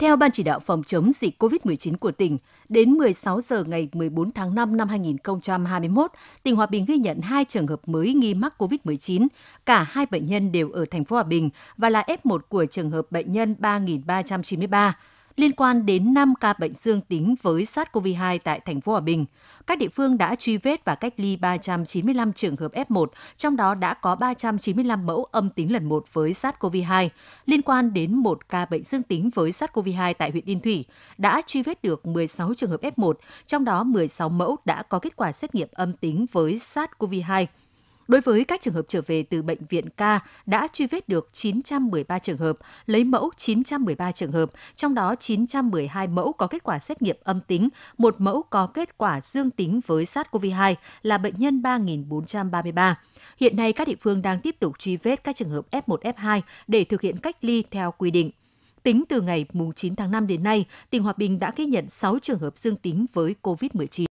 Theo Ban chỉ đạo phòng chống dịch COVID-19 của tỉnh, đến 16 giờ ngày 14 tháng 5 năm 2021, tỉnh Hòa Bình ghi nhận 2 trường hợp mới nghi mắc COVID-19. Cả hai bệnh nhân đều ở thành phố Hòa Bình và là F1 của trường hợp bệnh nhân 3.393 liên quan đến 5 ca bệnh dương tính với SARS-CoV-2 tại thành phố Hòa Bình. Các địa phương đã truy vết và cách ly 395 trường hợp F1, trong đó đã có 395 mẫu âm tính lần 1 với SARS-CoV-2. Liên quan đến một ca bệnh dương tính với SARS-CoV-2 tại huyện Yên Thủy, đã truy vết được 16 trường hợp F1, trong đó 16 mẫu đã có kết quả xét nghiệm âm tính với SARS-CoV-2. Đối với các trường hợp trở về từ bệnh viện K đã truy vết được 913 trường hợp, lấy mẫu 913 trường hợp, trong đó 912 mẫu có kết quả xét nghiệm âm tính, một mẫu có kết quả dương tính với SARS-CoV-2 là bệnh nhân 3.433. Hiện nay các địa phương đang tiếp tục truy vết các trường hợp F1, F2 để thực hiện cách ly theo quy định. Tính từ ngày 9 tháng 5 đến nay, tỉnh Hòa Bình đã ghi nhận 6 trường hợp dương tính với COVID-19.